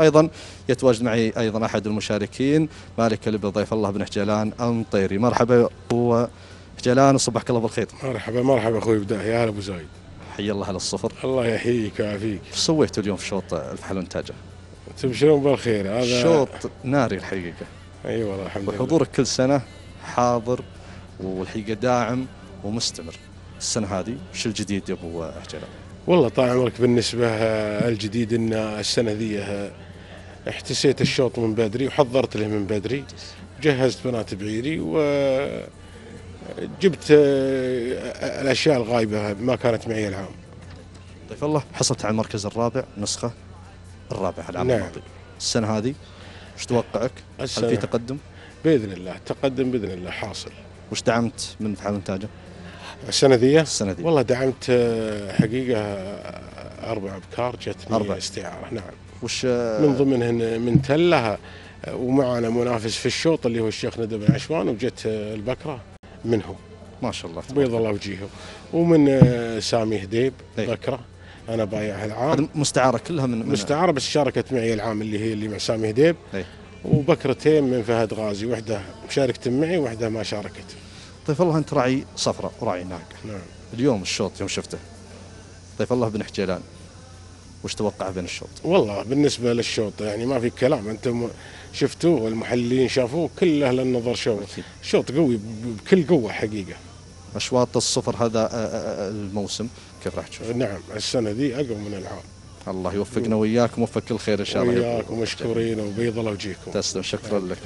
أيضا يتواجد معي أيضا أحد المشاركين مالك الإبل ضيف الله بن حجلان المطيري مرحبا أبو حجلان وصبحك الله بالخير. مرحبا مرحبا أخوي بداه يا هلا أبو زايد. حي الله على الصفر. الله يحييك ويعافيك. إيش سويتوا اليوم في شوط الفحل وانتاجه؟ تبشرون بالخير؟ هذا شوط ناري الحقيقة. اي والله الحمد لله. وحضورك كل سنة حاضر والحقيقة داعم ومستمر. السنة هذه وش الجديد يا أبو حجلان؟ والله طال عمرك بالنسبة آه، الجديد إن السنة ذي آه، احتسيت الشوط من بدري وحضرت له من بدري جهزت بنات بعيري وجبت آه، الأشياء الغايبة ما كانت معي العام ضيف الله حصلت على المركز الرابع نسخة الرابعة العام نعم. الماضي السنة هذه وش توقعك؟ هل في السنة تقدم؟ بإذن الله تقدم بإذن الله حاصل وش دعمت من فحل وانتاجه السنة ذي السنة ذي؟ والله دعمت آه، حقيقة آه، أربع أبكار جتني أربع. استعاره نعم. وش من ضمنهن من تلها ومعنا منافس في الشوط اللي هو الشيخ ندى بن عشوان وجت البكرة منهم ما شاء الله. بيض الله وجيهه ومن آه، سامي هديب أي. بكرة. أنا بايعها العام. هذه مستعارة كلها من مستعارة بس شاركت معي العام اللي هي اللي مع سامي هديب. أي. وبكرتين من فهد غازي واحدة مشاركة معي واحدة ما شاركت. ضيف الله أنت راعي صفرة وراعي ناقة. نعم. اليوم الشوط يوم شفته. ضيف الله بن حجيلان. وش توقع بين الشوط؟ والله بالنسبة للشوط يعني ما في كلام. أنتم شفتوه والمحللين شافوه كله للنظر شو أكيد. شوط قوي بكل قوة حقيقة. أشواط الصفر هذا آه، آه، آه، الموسم. كيف راح تشوف؟ نعم السنة ذي أقوى من العام. الله يوفقنا وإياكم وفق كل خير إن شاء الله. يا أبو وياكم مشكورين وبيض الله وجيكم تسلم شكرا لك.